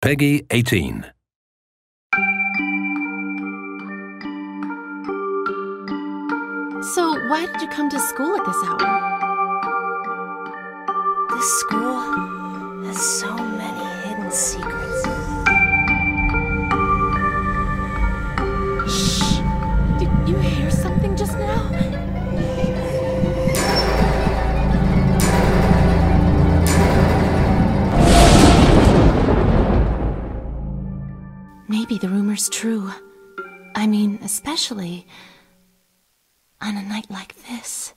Peggy 18. So, why did you come to school at this hour? This school has so Maybe the rumor's true. I mean, especially on a night like this.